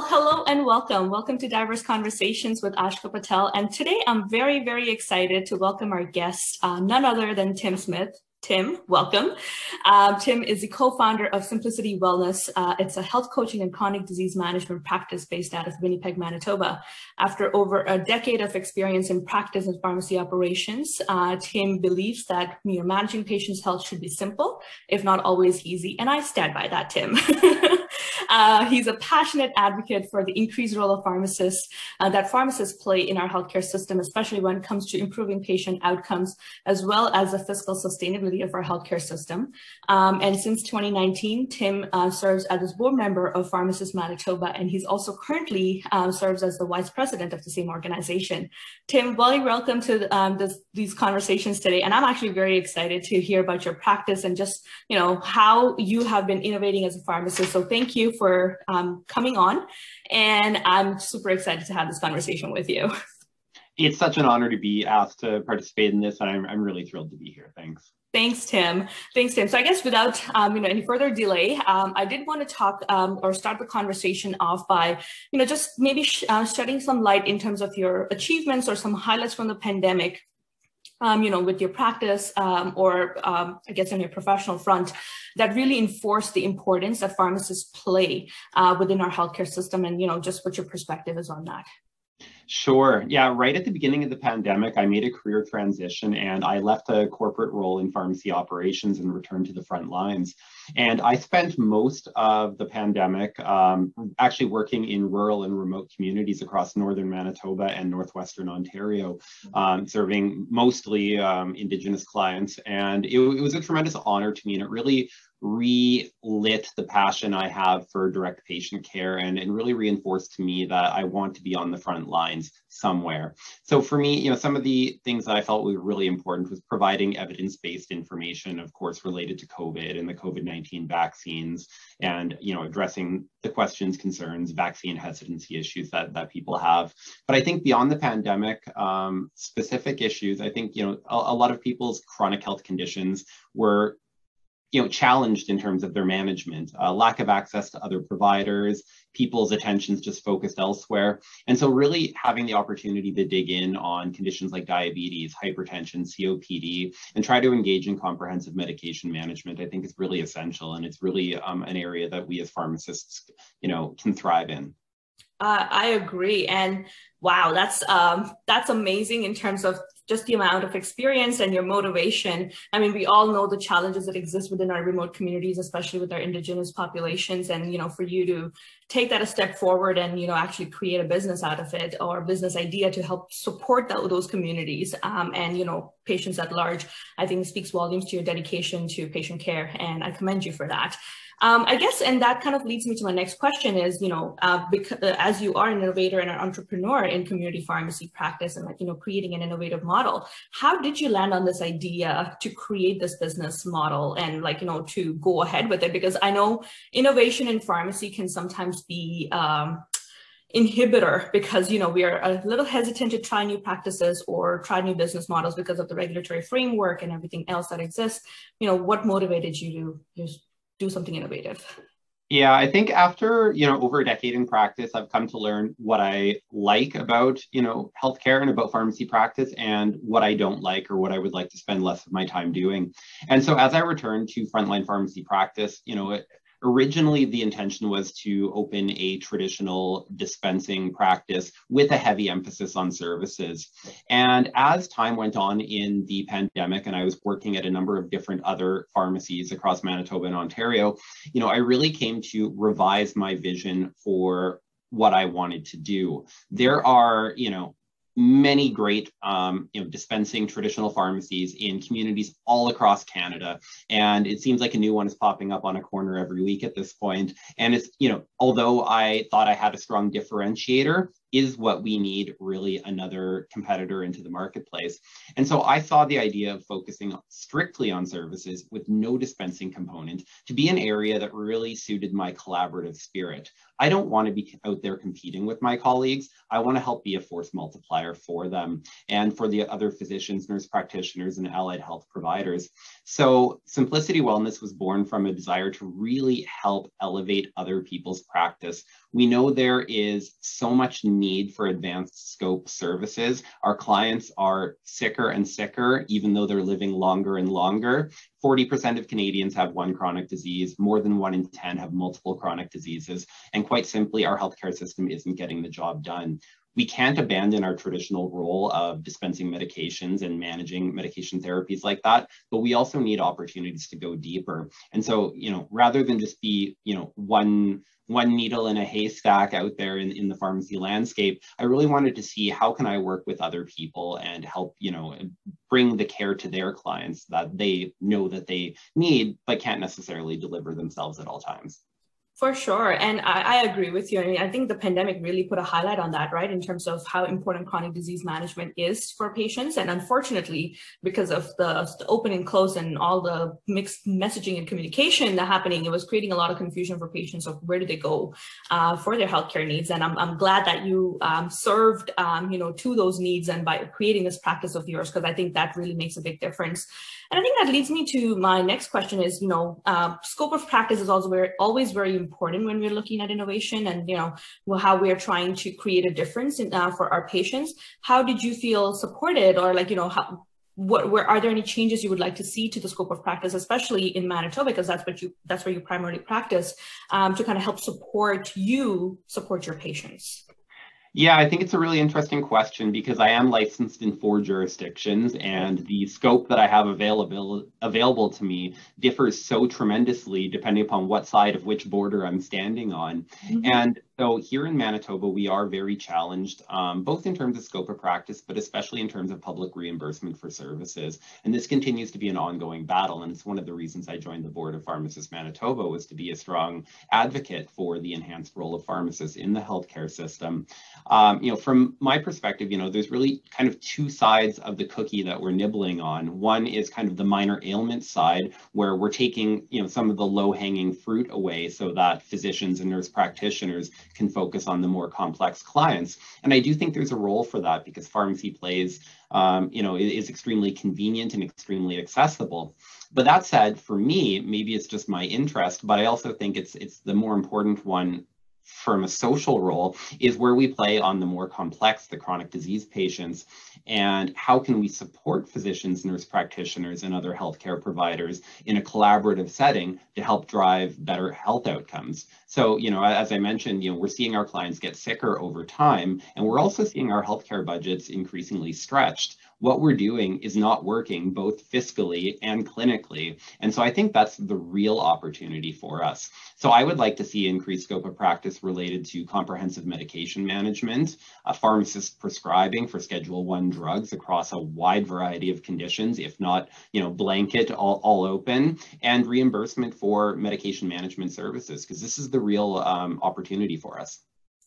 Well, hello and welcome. Welcome to Diverse Conversations with Ashka Patel. And today I'm very, very excited to welcome our guest, uh, none other than Tim Smith. Tim, welcome. Um, Tim is the co-founder of Simplicity Wellness. Uh, it's a health coaching and chronic disease management practice based out of Winnipeg, Manitoba. After over a decade of experience in practice and pharmacy operations, uh, Tim believes that managing patients' health should be simple, if not always easy. And I stand by that, Tim. Uh, he's a passionate advocate for the increased role of pharmacists uh, that pharmacists play in our healthcare system, especially when it comes to improving patient outcomes, as well as the fiscal sustainability of our healthcare system. Um, and since 2019, Tim uh, serves as a board member of Pharmacists Manitoba, and he's also currently um, serves as the vice president of the same organization. Tim, very welcome to um, this, these conversations today. And I'm actually very excited to hear about your practice and just, you know, how you have been innovating as a pharmacist. So thank you for um, coming on. And I'm super excited to have this conversation with you. It's such an honor to be asked to participate in this, and I'm, I'm really thrilled to be here. Thanks. Thanks, Tim. Thanks, Tim. So I guess without um, you know any further delay, um, I did want to talk um, or start the conversation off by you know just maybe sh- uh, shedding some light in terms of your achievements or some highlights from the pandemic um, you know, with your practice um, or um, I guess on your professional front that really enforce the importance that pharmacists play uh, within our healthcare system and, you know, just what your perspective is on that. Sure. Yeah. Right at the beginning of the pandemic, I made a career transition and I left a corporate role in pharmacy operations and returned to the front lines. And I spent most of the pandemic um, actually working in rural and remote communities across northern Manitoba and northwestern Ontario, um, serving mostly um, Indigenous clients. And it, it was a tremendous honor to me. And it really relit the passion I have for direct patient care and, and really reinforced to me that I want to be on the front lines somewhere. So for me, you know, some of the things that I felt were really important was providing evidence-based information, of course, related to COVID and the COVID-19 vaccines and, you know, addressing the questions, concerns, vaccine hesitancy issues that, that people have. But I think beyond the pandemic, um, specific issues, I think, you know, a, a lot of people's chronic health conditions were you know, challenged in terms of their management, uh, lack of access to other providers, people's attentions just focused elsewhere. And so really having the opportunity to dig in on conditions like diabetes, hypertension, COPD, and try to engage in comprehensive medication management, I think is really essential. And it's really um, an area that we as pharmacists, you know, can thrive in. Uh, I agree. And wow, that's um, that's amazing in terms of just the amount of experience and your motivation. I mean, we all know the challenges that exist within our remote communities, especially with our indigenous populations. And, you know, for you to take that a step forward and, you know, actually create a business out of it or a business idea to help support that, those communities um, and, you know, patients at large, I think speaks volumes to your dedication to patient care. And I commend you for that. Um, I guess, and that kind of leads me to my next question is, you know, uh, because, uh, as you are an innovator and an entrepreneur in community pharmacy practice and like, you know, creating an innovative model, how did you land on this idea to create this business model and like, you know, to go ahead with it? Because I know innovation in pharmacy can sometimes be, um, inhibitor because you know we are a little hesitant to try new practices or try new business models because of the regulatory framework and everything else that exists you know what motivated you to just do something innovative? Yeah, I think after, you know, over a decade in practice, I've come to learn what I like about, you know, healthcare and about pharmacy practice and what I don't like or what I would like to spend less of my time doing. And so as I returned to frontline pharmacy practice, you know, it, Originally, the intention was to open a traditional dispensing practice with a heavy emphasis on services. And as time went on in the pandemic, and I was working at a number of different other pharmacies across Manitoba and Ontario, you know, I really came to revise my vision for what I wanted to do. There are, you know, many great um, you know, dispensing traditional pharmacies in communities all across Canada. And it seems like a new one is popping up on a corner every week at this point. And it's, you know, although I thought I had a strong differentiator, is what we need really another competitor into the marketplace? And so I saw the idea of focusing strictly on services with no dispensing component to be an area that really suited my collaborative spirit. I don't want to be out there competing with my colleagues. I want to help be a force multiplier for them and for the other physicians, nurse practitioners, and allied health providers. So Simplicity Wellness was born from a desire to really help elevate other people's practice. We know there is so much need for advanced scope services. Our clients are sicker and sicker, even though they're living longer and longer. 40% of Canadians have one chronic disease, more than one in 10 have multiple chronic diseases. And quite simply, our healthcare system isn't getting the job done. We can't abandon our traditional role of dispensing medications and managing medication therapies like that, but we also need opportunities to go deeper. And so, you know, rather than just be, you know, one one needle in a haystack out there in, in the pharmacy landscape i really wanted to see how can i work with other people and help you know bring the care to their clients that they know that they need but can't necessarily deliver themselves at all times for sure. And I, I, agree with you. I mean, I think the pandemic really put a highlight on that, right? In terms of how important chronic disease management is for patients. And unfortunately, because of the, the open and close and all the mixed messaging and communication that happening, it was creating a lot of confusion for patients of where do they go uh, for their healthcare needs. And I'm, I'm glad that you um, served, um, you know, to those needs and by creating this practice of yours, because I think that really makes a big difference. And I think that leads me to my next question is, you know, uh, scope of practice is also very, always very important when we're looking at innovation and, you know, how we're trying to create a difference in, uh, for our patients. How did you feel supported or like, you know, how, what where are there any changes you would like to see to the scope of practice especially in manitoba because that's what you that's where you primarily practice um, to kind of help support you support your patients yeah, I think it's a really interesting question because I am licensed in four jurisdictions and the scope that I have available available to me differs so tremendously depending upon what side of which border I'm standing on. Mm-hmm. And so here in Manitoba, we are very challenged, um, both in terms of scope of practice, but especially in terms of public reimbursement for services. And this continues to be an ongoing battle. And it's one of the reasons I joined the board of Pharmacists Manitoba was to be a strong advocate for the enhanced role of pharmacists in the healthcare system. Um, you know, from my perspective, you know, there's really kind of two sides of the cookie that we're nibbling on. One is kind of the minor ailment side, where we're taking, you know, some of the low hanging fruit away so that physicians and nurse practitioners can focus on the more complex clients. And I do think there's a role for that because pharmacy plays, um, you know, is extremely convenient and extremely accessible. But that said, for me, maybe it's just my interest, but I also think it's it's the more important one from a social role is where we play on the more complex, the chronic disease patients, and how can we support physicians, nurse practitioners, and other healthcare providers in a collaborative setting to help drive better health outcomes. So, you know, as I mentioned, you know, we're seeing our clients get sicker over time, and we're also seeing our healthcare budgets increasingly stretched what we're doing is not working both fiscally and clinically. And so I think that's the real opportunity for us. So I would like to see increased scope of practice related to comprehensive medication management, a pharmacist prescribing for Schedule One drugs across a wide variety of conditions, if not, you know, blanket all, all open, and reimbursement for medication management services, because this is the real um, opportunity for us.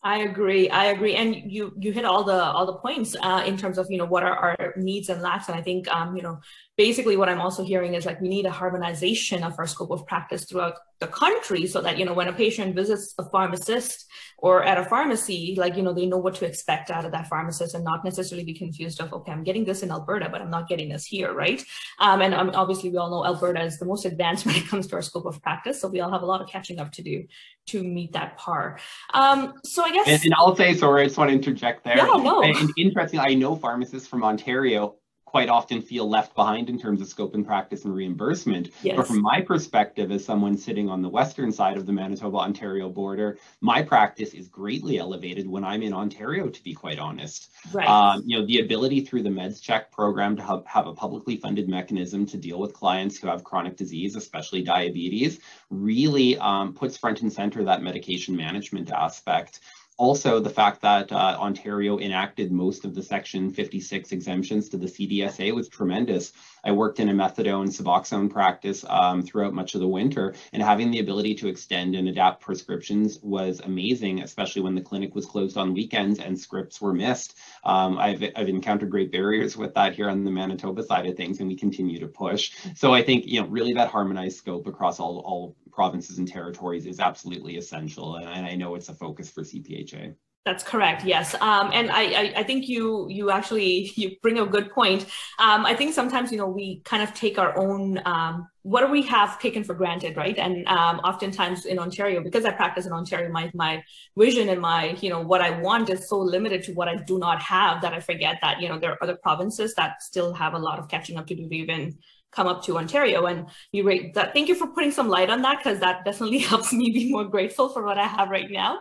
I agree. I agree. And you you hit all the all the points uh, in terms of you know what are our needs and lacks. And I think um, you know basically what I'm also hearing is like we need a harmonization of our scope of practice throughout the country so that, you know, when a patient visits a pharmacist or at a pharmacy, like, you know, they know what to expect out of that pharmacist and not necessarily be confused of, okay, I'm getting this in Alberta, but I'm not getting this here, right? Um, and um, obviously we all know Alberta is the most advanced when it comes to our scope of practice. So we all have a lot of catching up to do to meet that par. Um, so I guess. And, and I'll say, sorry, I just want to interject there. Yeah, no. And interestingly, I know pharmacists from Ontario quite often feel left behind in terms of scope and practice and reimbursement. Yes. But from my perspective, as someone sitting on the western side of the Manitoba Ontario border, my practice is greatly elevated when I'm in Ontario, to be quite honest. Right. Um, you know, the ability through the MedsCheck program to have, have a publicly funded mechanism to deal with clients who have chronic disease, especially diabetes, really um, puts front and center that medication management aspect. Also, the fact that uh, Ontario enacted most of the Section 56 exemptions to the CDSA was tremendous. I worked in a methadone Suboxone practice um, throughout much of the winter, and having the ability to extend and adapt prescriptions was amazing, especially when the clinic was closed on weekends and scripts were missed. Um, I've, I've encountered great barriers with that here on the Manitoba side of things, and we continue to push. So I think, you know, really that harmonized scope across all, all provinces and territories is absolutely essential. And, I know it's a focus for CPHA. That's correct. Yes, um, and I, I, I, think you you actually you bring a good point. Um, I think sometimes you know we kind of take our own um, what we have taken for granted, right? And um, oftentimes in Ontario, because I practice in Ontario, my my vision and my you know what I want is so limited to what I do not have that I forget that you know there are other provinces that still have a lot of catching up to do to even come up to Ontario. And you rate that. Thank you for putting some light on that because that definitely helps me be more grateful for what I have right now.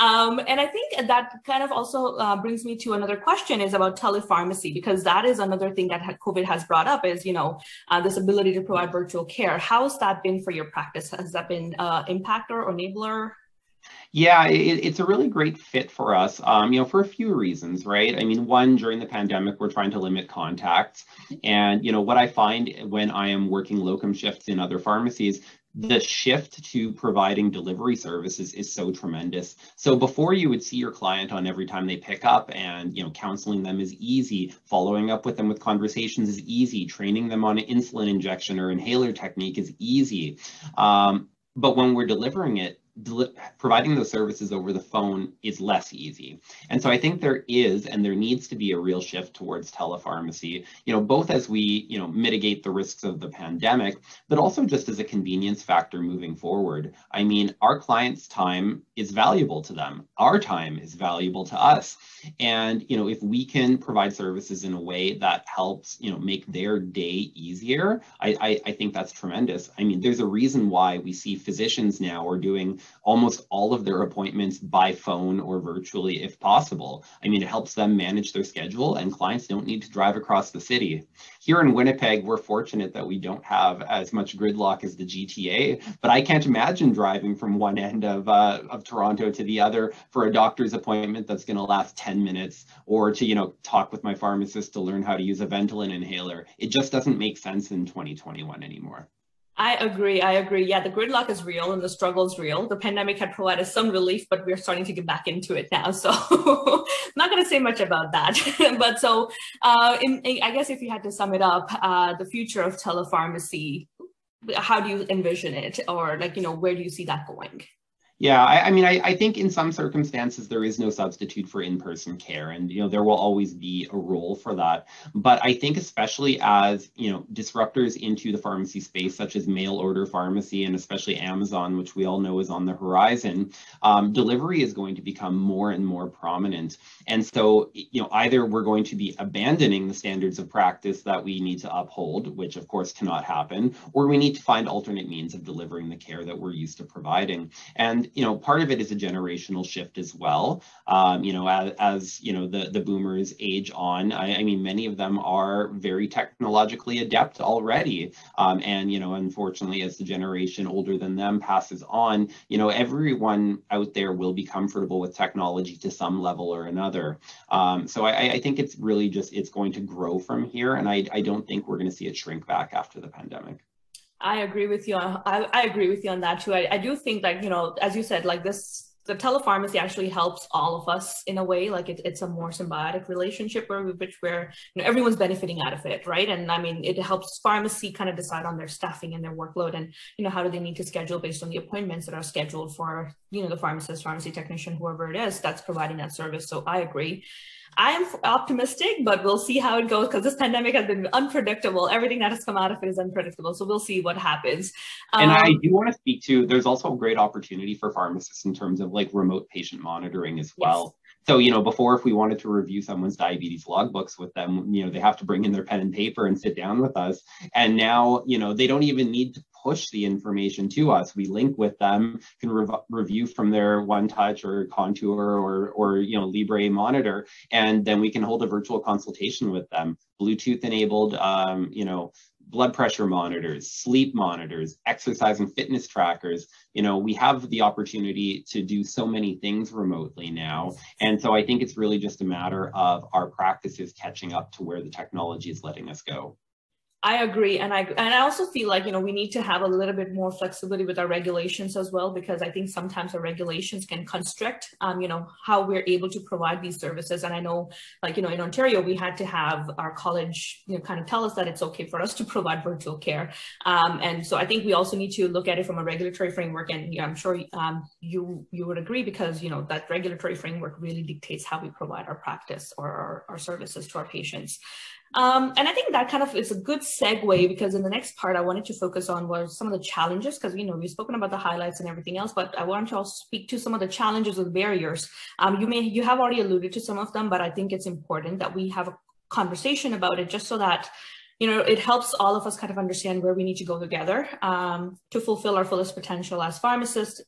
Um, and I think that kind of also uh, brings me to another question is about telepharmacy because that is another thing that COVID has brought up is, you know, uh, this ability to provide virtual care. How has that been for your practice? Has that been uh, impactor or enabler? Yeah, it, it's a really great fit for us, um, you know, for a few reasons, right? I mean, one, during the pandemic, we're trying to limit contacts. And, you know, what I find when I am working locum shifts in other pharmacies, the shift to providing delivery services is so tremendous. So before you would see your client on every time they pick up and, you know, counseling them is easy, following up with them with conversations is easy, training them on an insulin injection or inhaler technique is easy. Um, but when we're delivering it, providing those services over the phone is less easy. And so I think there is and there needs to be a real shift towards telepharmacy, you know, both as we, you know, mitigate the risks of the pandemic, but also just as a convenience factor moving forward. I mean, our clients' time is valuable to them. Our time is valuable to us. And, you know, if we can provide services in a way that helps, you know, make their day easier, I, I, I think that's tremendous. I mean, there's a reason why we see physicians now are doing almost all of their appointments by phone or virtually if possible. I mean, it helps them manage their schedule and clients don't need to drive across the city. Here in Winnipeg, we're fortunate that we don't have as much gridlock as the GTA, but I can't imagine driving from one end of, uh, of Toronto to the other for a doctor's appointment that's going to last 10 minutes or to, you know, talk with my pharmacist to learn how to use a Ventolin inhaler. It just doesn't make sense in 2021 anymore. I agree. I agree. Yeah, the gridlock is real and the struggle is real. The pandemic had provided some relief, but we're starting to get back into it now. So not going to say much about that. but so uh, in, in, I guess if you had to sum it up, uh, the future of telepharmacy, how do you envision it? Or like, you know, where do you see that going? Yeah, I, I mean, I, I, think in some circumstances there is no substitute for in-person care, and you know there will always be a role for that. But I think especially as you know disruptors into the pharmacy space, such as mail order pharmacy and especially Amazon, which we all know is on the horizon, um, delivery is going to become more and more prominent. And so you know either we're going to be abandoning the standards of practice that we need to uphold, which of course cannot happen, or we need to find alternate means of delivering the care that we're used to providing. And you know, part of it is a generational shift as well. Um, you know, as, as, you know the the boomers age on, I, I, mean, many of them are very technologically adept already. Um, and you know, unfortunately, as the generation older than them passes on, you know, everyone out there will be comfortable with technology to some level or another. Um, so I, I think it's really just it's going to grow from here, and I I don't think we're going to see it shrink back after the pandemic. I agree with you. On, I, I agree with you on that too. I, I do think like, you know, as you said, like this, the telepharmacy actually helps all of us in a way, like it, it's a more symbiotic relationship where, which where, you know, everyone's benefiting out of it. Right. And I mean, it helps pharmacy kind of decide on their staffing and their workload and, you know, how do they need to schedule based on the appointments that are scheduled for, you know, the pharmacist, pharmacy technician, whoever it is that's providing that service. So I agree. I am optimistic, but we'll see how it goes because this pandemic has been unpredictable. Everything that has come out of it is unpredictable. So we'll see what happens. And um, I do want to speak to there's also a great opportunity for pharmacists in terms of like remote patient monitoring as well. Yes. So, you know, before if we wanted to review someone's diabetes logbooks with them, you know, they have to bring in their pen and paper and sit down with us. And now, you know, they don't even need to push the information to us. We link with them, can rev review from their OneTouch or Contour or, or you know Libre monitor, and then we can hold a virtual consultation with them. Bluetooth enabled, um, you know, blood pressure monitors, sleep monitors, exercise and fitness trackers. You know, we have the opportunity to do so many things remotely now. And so I think it's really just a matter of our practices catching up to where the technology is letting us go. I agree, and I and I also feel like you know we need to have a little bit more flexibility with our regulations as well because I think sometimes our regulations can constrict, um, you know, how we're able to provide these services. And I know, like you know, in Ontario, we had to have our college, you know, kind of tell us that it's okay for us to provide virtual care. Um, and so I think we also need to look at it from a regulatory framework, and yeah, I'm sure um, you you would agree because you know that regulatory framework really dictates how we provide our practice or our, our services to our patients. Um, and I think that kind of is a good segue because in the next part, I wanted to focus on was some of the challenges because, you know, we've spoken about the highlights and everything else, but I wanted to also speak to some of the challenges and barriers. Um, you may, you have already alluded to some of them, but I think it's important that we have a conversation about it just so that you know, it helps all of us kind of understand where we need to go together um, to fulfill our fullest potential as pharmacists,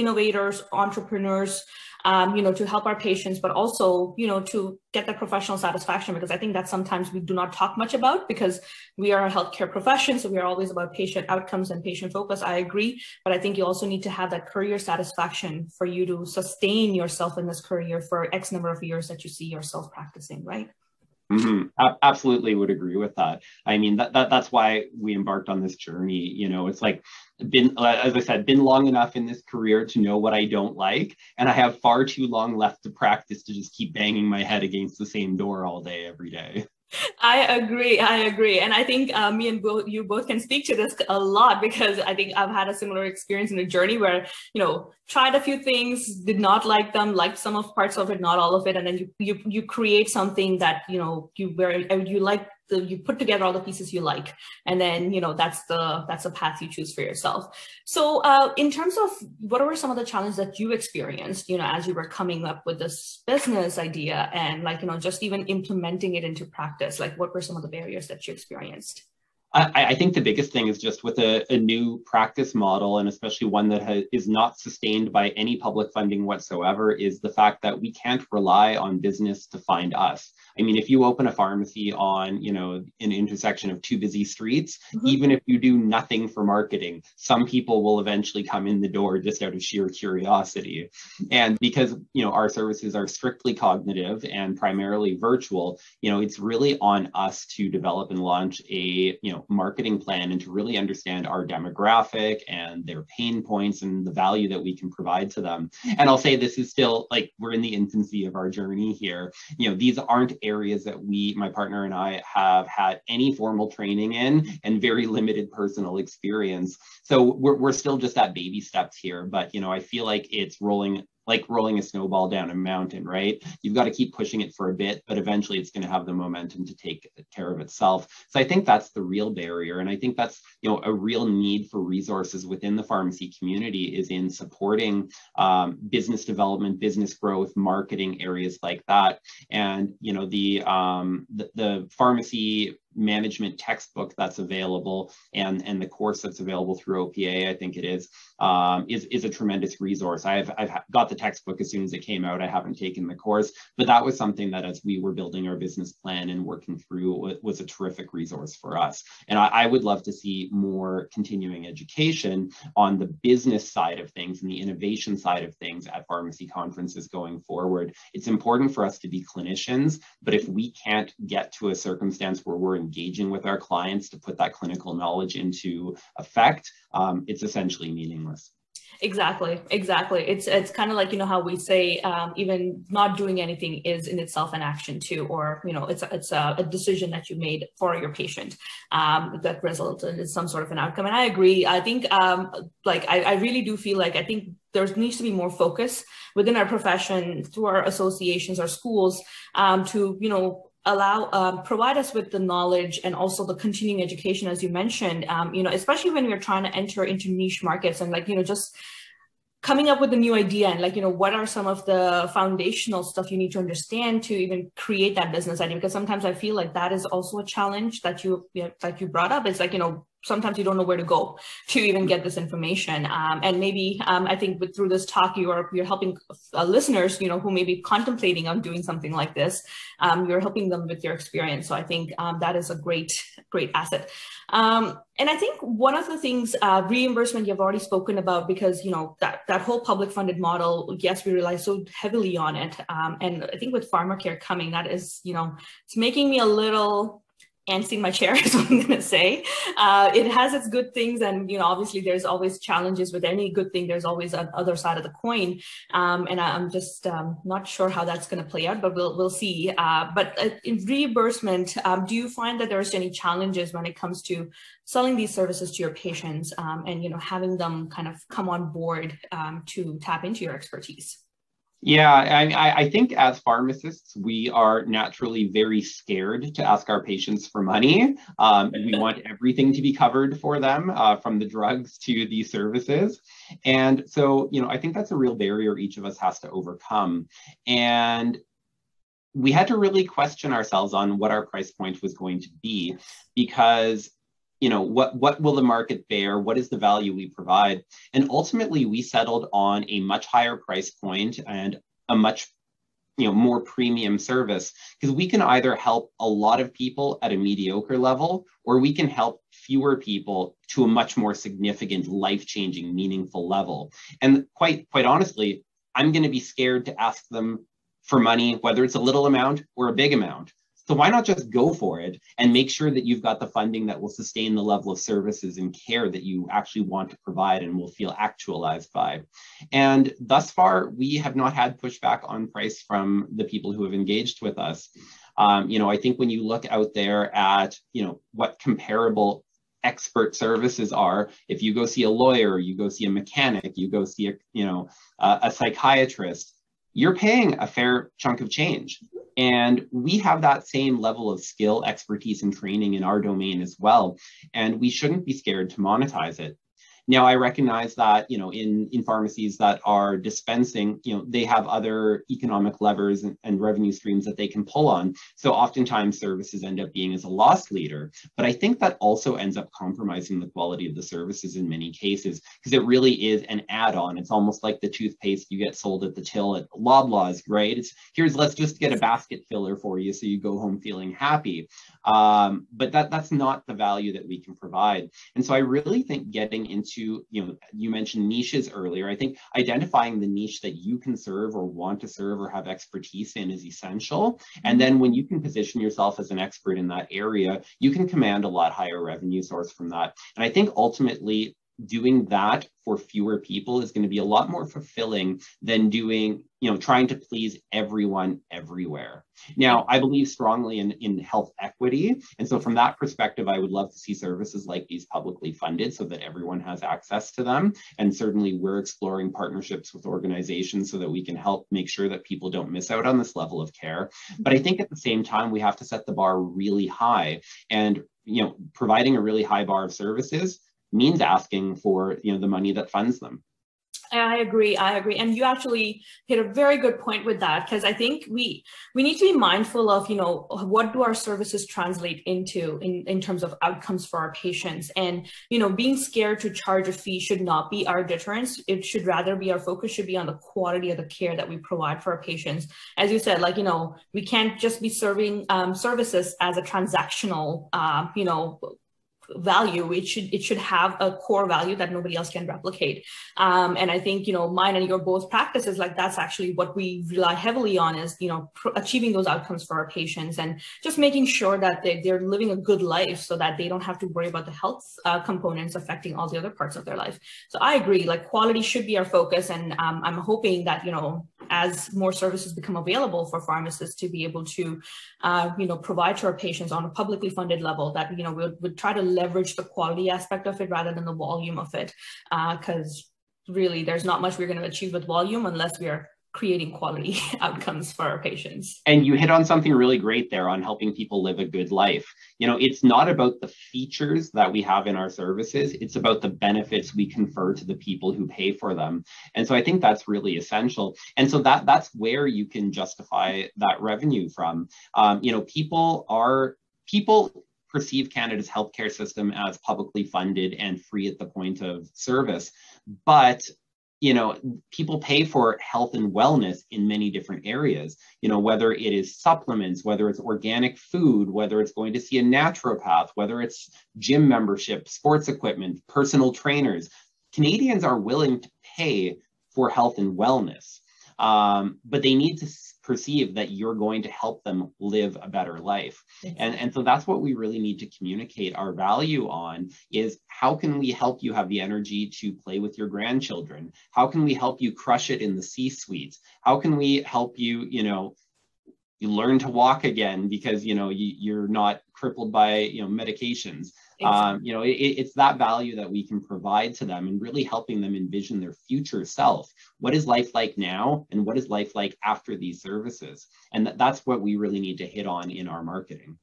innovators, entrepreneurs, um, you know, to help our patients, but also, you know, to get that professional satisfaction, because I think that sometimes we do not talk much about because we are a healthcare profession. So we are always about patient outcomes and patient focus. I agree. But I think you also need to have that career satisfaction for you to sustain yourself in this career for X number of years that you see yourself practicing, right? Mm-hmm. absolutely would agree with that. I mean, that, that that's why we embarked on this journey. You know, it's like been, uh, as I said, been long enough in this career to know what I don't like, and I have far too long left to practice to just keep banging my head against the same door all day, every day. I agree. I agree. And I think uh, me and you both can speak to this a lot because I think I've had a similar experience in a journey where, you know, tried a few things, did not like them, liked some of parts of it, not all of it. And then you, you, you create something that, you know, you, where you like the, you put together all the pieces you like and then you know that's the that's the path you choose for yourself so uh, in terms of what were some of the challenges that you experienced you know as you were coming up with this business idea and like you know just even implementing it into practice like what were some of the barriers that you experienced I, I, think the biggest thing is just with a, a new practice model, and especially one that has, is not sustained by any public funding whatsoever, is the fact that we can't rely on business to find us. I mean, if you open a pharmacy on, you know, an intersection of two busy streets, mm-hmm. even if you do nothing for marketing, some people will eventually come in the door just out of sheer curiosity. And because, you know, our services are strictly cognitive and primarily virtual, you know, it's really on us to develop and launch a, you know, know marketing plan and to really understand our demographic and their pain points and the value that we can provide to them and i'll say this is still like we're in the infancy of our journey here you know these aren't areas that we my partner and i have had any formal training in and very limited personal experience. So we're, we're still just at baby steps here but you know i feel like it's rolling like rolling a snowball down a mountain, right? You've got to keep pushing it for a bit, but eventually it's going to have the momentum to take care of itself. So I think that's the real barrier. And I think that's, you know, a real need for resources within the pharmacy community is in supporting um, business development, business growth, marketing areas like that. And, you know, the, um, the, the pharmacy management textbook that's available and, and the course that's available through OPA, I think it is, um, is, is a tremendous resource. I've, I've got the textbook as soon as it came out. I haven't taken the course, but that was something that as we were building our business plan and working through was a terrific resource for us. And I, I would love to see more continuing education on the business side of things and the innovation side of things at pharmacy conferences going forward. It's important for us to be clinicians, but if we can't get to a circumstance where we're engaging with our clients to put that clinical knowledge into effect, um, it's essentially meaningless. Exactly, exactly. It's it's kind of like you know how we say um, even not doing anything is in itself an action too, or you know it's it's a, a decision that you made for your patient um, that resulted in some sort of an outcome. And I agree. I think um, like I, I really do feel like I think there needs to be more focus within our profession through our associations, our schools, um, to you know allow um, provide us with the knowledge and also the continuing education as you mentioned um, you know especially when we're trying to enter into niche markets and like you know just coming up with a new idea and like you know what are some of the foundational stuff you need to understand to even create that business idea? Because sometimes i feel like that is also a challenge that you, you know, like you brought up. It's like you know sometimes you don't know where to go to even get this information. Um, and maybe um, I think with, through this talk, you are you're helping uh, listeners, you know, who may be contemplating on doing something like this. Um, you're helping them with your experience. So I think um, that is a great great asset. Um, and I think one of the things uh, reimbursement you've already spoken about because you know that that whole public funded model. Yes, we rely so heavily on it. Um, and I think with pharmacare coming, that is you know it's making me a little antsy in my chair is what I'm going to say. Uh, it has its good things, and you know, obviously, there's always challenges with any good thing. There's always an other side of the coin, um, and I, am just um, not sure how that's going to play out, but we'll we'll see. Uh, but uh, in reimbursement, um, do you find that there's any challenges when it comes to selling these services to your patients, um, and you know, having them kind of come on board um, to tap into your expertise? Yeah, I, I think as pharmacists, we are naturally very scared to ask our patients for money. Um, we want everything to be covered for them, uh, from the drugs to these services. And so, you know, I think that's a real barrier each of us has to overcome. And we had to really question ourselves on what our price point was going to be because you know what what will the market bear? What is the value we provide? And ultimately we settled on a much higher price point and a much you know more premium service because we can either help a lot of people at a mediocre level or we can help fewer people to a much more significant life-changing meaningful level. And quite quite honestly i'm going to be scared to ask them for money whether it's a little amount or a big amount so why not just go for it and make sure that you've got the funding that will sustain the level of services and care that you actually want to provide and will feel actualized by. And thus far, we have not had pushback on price from the people who have engaged with us. Um, you know, I think when you look out there at, you know, what comparable expert services are if you go see a lawyer you go see a mechanic you go see a you know a psychiatrist you're paying a fair chunk of change and we have that same level of skill, expertise, and training in our domain as well. And we shouldn't be scared to monetize it. Now, I recognize that, you know, in, in pharmacies that are dispensing, you know, they have other economic levers and, and revenue streams that they can pull on. So oftentimes services end up being as a loss leader. But I think that also ends up compromising the quality of the services in many cases because it really is an add-on. It's almost like the toothpaste you get sold at the till at Loblaws, right? It's here's let's just get a basket filler for you so you go home feeling happy. Um, but that that's not the value that we can provide. And so I really think getting into you know, you mentioned niches earlier. I think identifying the niche that you can serve or want to serve or have expertise in is essential. And then when you can position yourself as an expert in that area, you can command a lot higher revenue source from that. And I think ultimately doing that for fewer people is going to be a lot more fulfilling than doing, you know, trying to please everyone everywhere. Now, I believe strongly in, in health equity. And so from that perspective, I would love to see services like these publicly funded so that everyone has access to them. And certainly we're exploring partnerships with organizations so that we can help make sure that people don't miss out on this level of care. But I think at the same time, we have to set the bar really high and you know, providing a really high bar of services means asking for you know the money that funds them I agree. I agree. And you actually hit a very good point with that because I think we we need to be mindful of, you know, what do our services translate into in, in terms of outcomes for our patients. And, you know, being scared to charge a fee should not be our deterrence. It should rather be our focus should be on the quality of the care that we provide for our patients. As you said, like, you know, we can't just be serving um, services as a transactional, uh, you know, value it should it should have a core value that nobody else can replicate. Um, and i think you know mine and your both practices like that's actually what we rely heavily on is you know pr- achieving those outcomes for our patients and just making sure that they, they're living a good life so that they don't have to worry about the health uh, components affecting all the other parts of their life. So i agree like quality should be our focus and um, i'm hoping that you know as more services become available for pharmacists to be able to, uh, you know, provide to our patients on a publicly funded level, that you know we would, try to leverage the quality aspect of it rather than the volume of it, because uh, really there's not much we're going to achieve with volume unless we are creating quality outcomes for our patients. And you hit on something really great there on helping people live a good life. You know, it's not about the features that we have in our services, it's about the benefits we confer to the people who pay for them. And so I think that's really essential. And so that that's where you can justify that revenue from. Um, you know, people are people perceive Canada's healthcare system as publicly funded and free at the point of service. But you know, people pay for health and wellness in many different areas, you know, whether it is supplements, whether it's organic food, whether it's going to see a naturopath, whether it's gym membership, sports equipment, personal trainers. Canadians are willing to pay for health and wellness, um, but they need to perceive that you're going to help them live a better life. And, and so that's what we really need to communicate our value on is how can we help you have the energy to play with your grandchildren? How can we help you crush it in the C-suite? How can we help you, you know, you learn to walk again because you know you, you're not crippled by you know medications um, you know, it, it's that value that we can provide to them and really helping them envision their future self. What is life like now, and what is life like after these services? And th- that's what we really need to hit on in our marketing.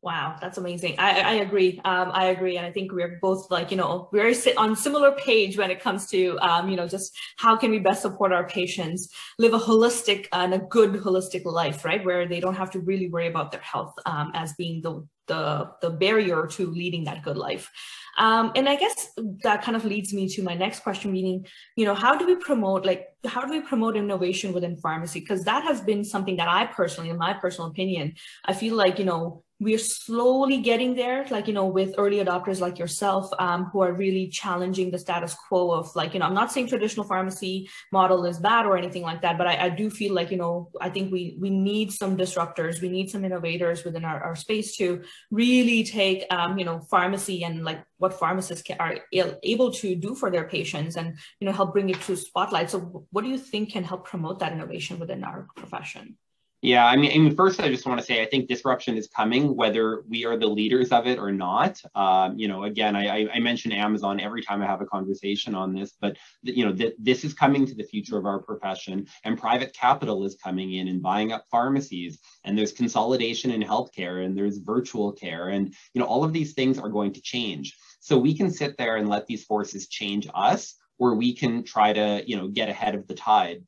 Wow, that's amazing. I, I agree. Um, I agree, and I think we're both like you know very on similar page when it comes to um, you know just how can we best support our patients live a holistic and a good holistic life, right? Where they don't have to really worry about their health um, as being the the the barrier to leading that good life. Um, and I guess that kind of leads me to my next question, meaning you know how do we promote like how do we promote innovation within pharmacy? Because that has been something that I personally, in my personal opinion, I feel like you know we're slowly getting there like you know with early adopters like yourself um, who are really challenging the status quo of like you know i'm not saying traditional pharmacy model is bad or anything like that but i, I do feel like you know i think we we need some disruptors we need some innovators within our, our space to really take um, you know pharmacy and like what pharmacists can, are able to do for their patients and you know help bring it to spotlight. So what do you think can help promote that innovation within our profession yeah, I mean, I mean, first, I just want to say I think disruption is coming, whether we are the leaders of it or not. Um, you know, again, I, I mention Amazon every time I have a conversation on this, but you know, th- this is coming to the future of our profession, and private capital is coming in and buying up pharmacies, and there's consolidation in healthcare, and there's virtual care, and you know, all of these things are going to change. So we can sit there and let these forces change us, or we can try to, you know, get ahead of the tide.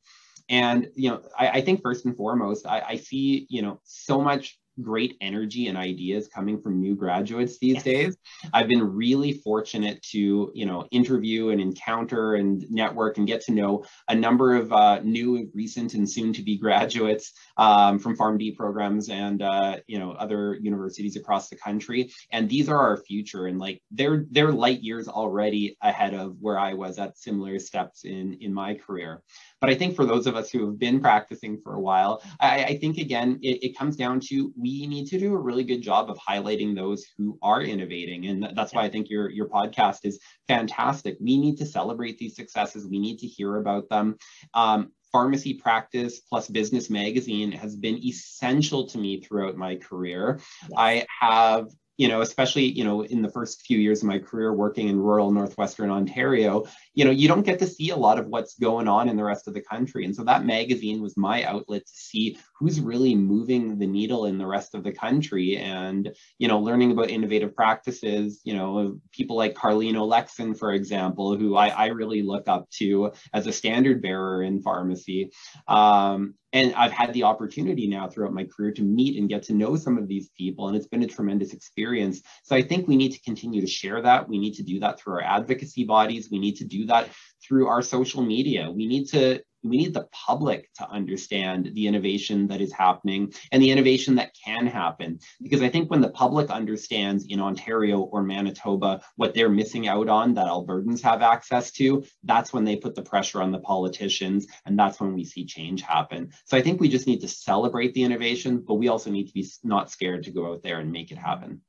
And you know, I, I think first and foremost, I, I, see you know so much great energy and ideas coming from new graduates these yes. days. I've been really fortunate to, you know, interview and encounter and network and get to know a number of uh, new, recent, and soon to be graduates um, from PharmD programs and, uh, you know, other universities across the country. And these are our future. And like they're, they're light years already ahead of where I was at similar steps in, in my career. But I think for those of us who have been practicing for a while, I, I think again, it, it comes down to we need to do a really good job of highlighting those who are innovating. And that's why I think your, your podcast is fantastic. We need to celebrate these successes. We need to hear about them. Um, pharmacy practice plus business magazine has been essential to me throughout my career. I have you know, especially, you know, in the first few years of my career working in rural Northwestern Ontario, you know, you don't get to see a lot of what's going on in the rest of the country. And so that magazine was my outlet to see who's really moving the needle in the rest of the country and, you know, learning about innovative practices, you know, people like Karleen Olekson, for example, who I, I really look up to as a standard bearer in pharmacy. Um, and I've had the opportunity now throughout my career to meet and get to know some of these people, and it's been a tremendous experience. So I think we need to continue to share that. We need to do that through our advocacy bodies. We need to do that through our social media. We need to we need the public to understand the innovation that is happening and the innovation that can happen. Because I think when the public understands in Ontario or Manitoba what they're missing out on that Albertans have access to, that's when they put the pressure on the politicians and that's when we see change happen. So I think we just need to celebrate the innovation, but we also need to be not scared to go out there and make it happen.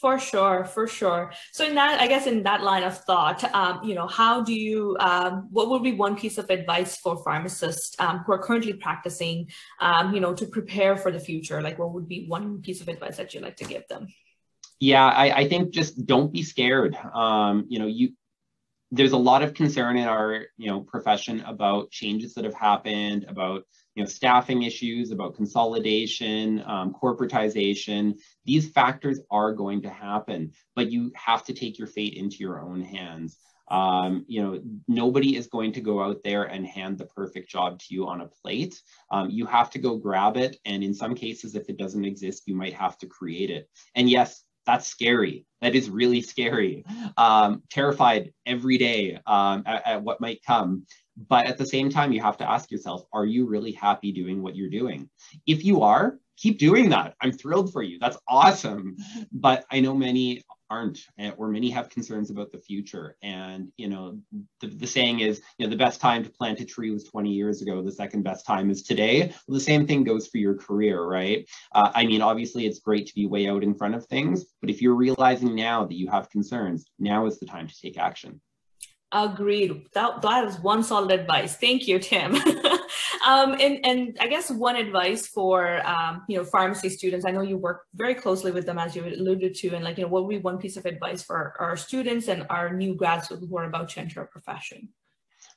For sure, for sure. So in that, I guess in that line of thought, um, you know, how do you, um, what would be one piece of advice for pharmacists um, who are currently practicing, um, you know, to prepare for the future? Like what would be one piece of advice that you'd like to give them? Yeah, I, I think just don't be scared. Um, you know, you, there's a lot of concern in our, you know, profession about changes that have happened, about you know, staffing issues, about consolidation, um, corporatization. These factors are going to happen, but you have to take your fate into your own hands. Um, you know, nobody is going to go out there and hand the perfect job to you on a plate. Um, you have to go grab it. And in some cases, if it doesn't exist, you might have to create it. And yes, that's scary. That is really scary. Um, terrified every day um, at, at what might come. But at the same time, you have to ask yourself, are you really happy doing what you're doing? If you are, keep doing that. I'm thrilled for you. That's awesome. But I know many aren't eh, or many have concerns about the future and you know the, the saying is you know the best time to plant a tree was 20 years ago the second best time is today well, the same thing goes for your career right uh, i mean obviously it's great to be way out in front of things but if you're realizing now that you have concerns now is the time to take action Agreed. That that is one solid advice. Thank you, Tim. um, and and I guess one advice for um, you know pharmacy students. I know you work very closely with them, as you alluded to, and like you know, what would be one piece of advice for our students and our new grads who are about to enter a profession?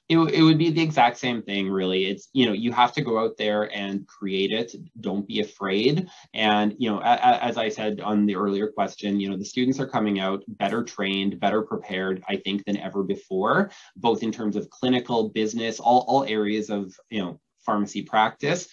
It, it would be the exact same thing really. It's you know you have to go out there and create it. Don't be afraid. And you know a, a, as i said on the earlier question you know the students are coming out better trained better prepared i think than ever before both in terms of clinical business all, all areas of you know pharmacy practice.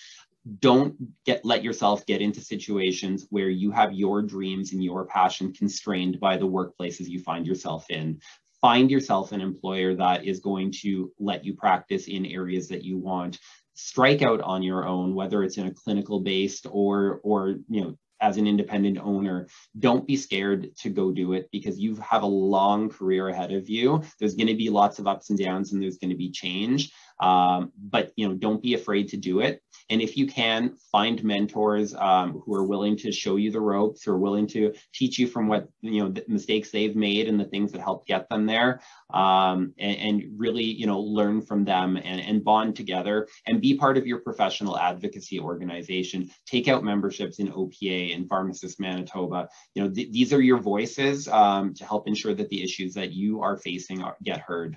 Don't get let yourself get into situations where you have your dreams and your passion constrained by the workplaces you find yourself in find yourself an employer that is going to let you practice in areas that you want. Strike out on your own whether it's in a clinical based or or you know as an independent owner. Don't be scared to go do it because you have a long career ahead of you. There's going to be lots of ups and downs and there's going to be change um, but you know don't be afraid to do it and if you can, find mentors um, who are willing to show you the ropes, who are willing to teach you from what, you know, the mistakes they've made and the things that helped get them there. Um, and, and, really, you know, learn from them and, and bond together and be part of your professional advocacy organization. Take out memberships in OPA and Pharmacists Manitoba. You know, th these are your voices um, to help ensure that the issues that you are facing are, get heard.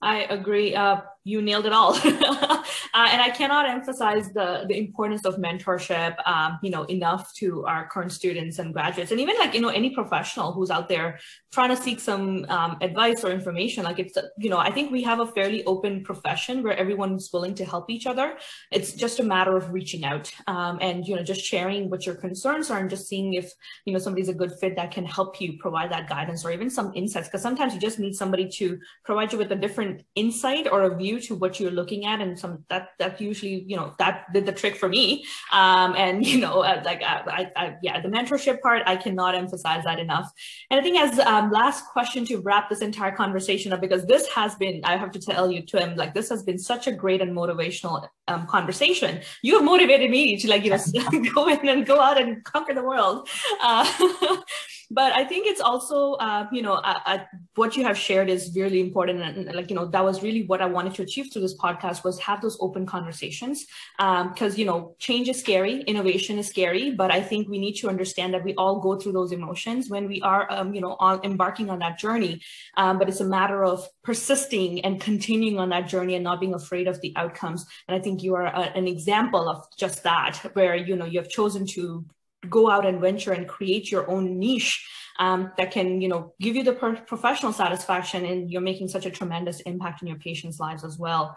I agree. Uh, you nailed it all. uh, and I cannot emphasize the, the importance of mentorship, um, you know, enough to our current students and graduates, and even like, you know, any professional who's out there trying to seek some um, advice or information. Like it's, you know, I think we have a fairly open profession where everyone's willing to help each other. It's just a matter of reaching out um, and, you know, just sharing what your concerns are and just seeing if, you know, somebody's a good fit that can help you provide that guidance or even some insights. Because sometimes you just need somebody to provide you with a different insight or a view to what you're looking at and some that that usually you know that did the trick for me. Um, and you know uh, like uh, I, I, yeah the mentorship part i cannot emphasize that enough. And i think as um, last question to wrap this entire conversation up because this has been i have to tell you tim like this has been such a great and motivational um, conversation. You have motivated me to like you know go in and go out and conquer the world. Uh, but i think it's also uh, you know uh, uh, what you have shared is really important and, and, like you know that was really what i wanted to achieve through this podcast was have those open conversations because um, you know change is scary innovation is scary but i think we need to understand that we all go through those emotions when we are um, you know on embarking on that journey. Um, but it's a matter of persisting and continuing on that journey and not being afraid of the outcomes. And i think you are a, uh, an example of just that where you know you have chosen to go out and venture and create your own niche um, that can you know give you the professional satisfaction and you're making such a tremendous impact in your patients lives as well.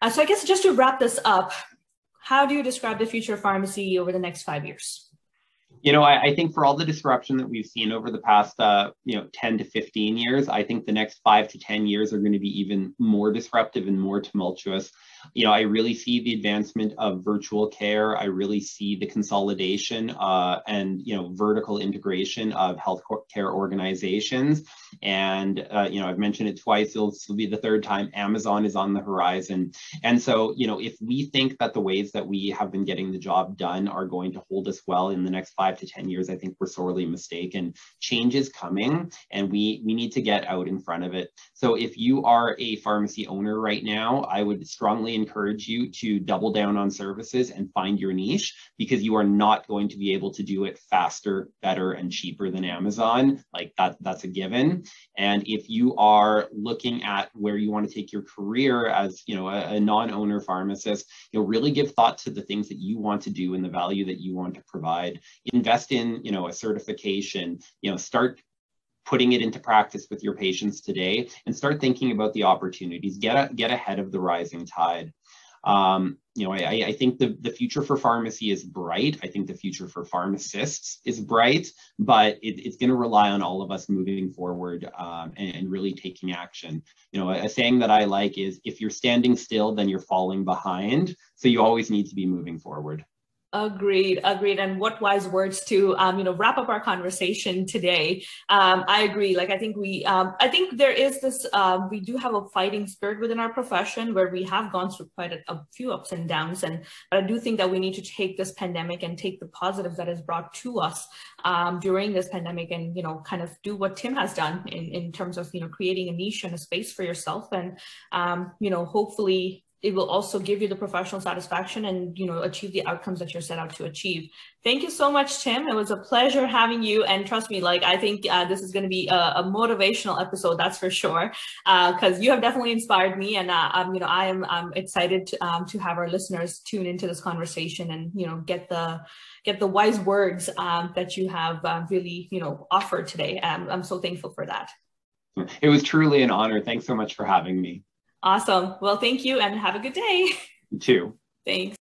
Uh, so i guess just to wrap this up how do you describe the future of pharmacy over the next five years? You know, I, I, think for all the disruption that we've seen over the past, uh, you know, 10 to 15 years, I think the next five to 10 years are going to be even more disruptive and more tumultuous you know, I really see the advancement of virtual care. I really see the consolidation uh, and, you know, vertical integration of healthcare organizations. And, uh, you know, I've mentioned it twice. Will be the third time Amazon is on the horizon. And so, you know, if we think that the ways that we have been getting the job done are going to hold us well in the next five to 10 years, I think we're sorely mistaken. Change is coming and we, we need to get out in front of it. So if you are a pharmacy owner right now, I would strongly strongly encourage you to double down on services and find your niche because you are not going to be able to do it faster, better, and cheaper than Amazon. Like that, that's a given. And if you are looking at where you want to take your career as, you know, a, a non-owner pharmacist, you know, really give thought to the things that you want to do and the value that you want to provide. Invest in, you know, a certification, you know, start putting it into practice with your patients today and start thinking about the opportunities. Get, a, get ahead of the rising tide. Um, you know, I, I think the, the future for pharmacy is bright. I think the future for pharmacists is bright, but it, it's going to rely on all of us moving forward um, and, and, really taking action. You know, a, a saying that I like is if you're standing still, then you're falling behind. So you always need to be moving forward. Agreed, agreed. And what wise words to, um, you know, wrap up our conversation today. Um, I agree. Like, I think we, um, I think there is this, um, we do have a fighting spirit within our profession where we have gone through quite a, a, few ups and downs. And, but I do think that we need to take this pandemic and take the positives that is brought to us um, during this pandemic and, you know, kind of do what Tim has done in, in terms of, you know, creating a niche and a space for yourself and, um, you know, hopefully it will also give you the professional satisfaction and you know achieve the outcomes that you're set out to achieve. Thank you so much tim. It was a pleasure having you. And trust me like i think uh, this is going to be a, a, motivational episode that's for sure because uh, you have definitely inspired me. And uh, um, you know i am I'm excited to, um, to have our listeners tune into this conversation and you know get the get the wise words um, that you have uh, really you know offered today. Um, i'm so thankful for that. It was truly an honor. Thanks so much for having me Awesome. Well, thank you and have a good day. You too. Thanks.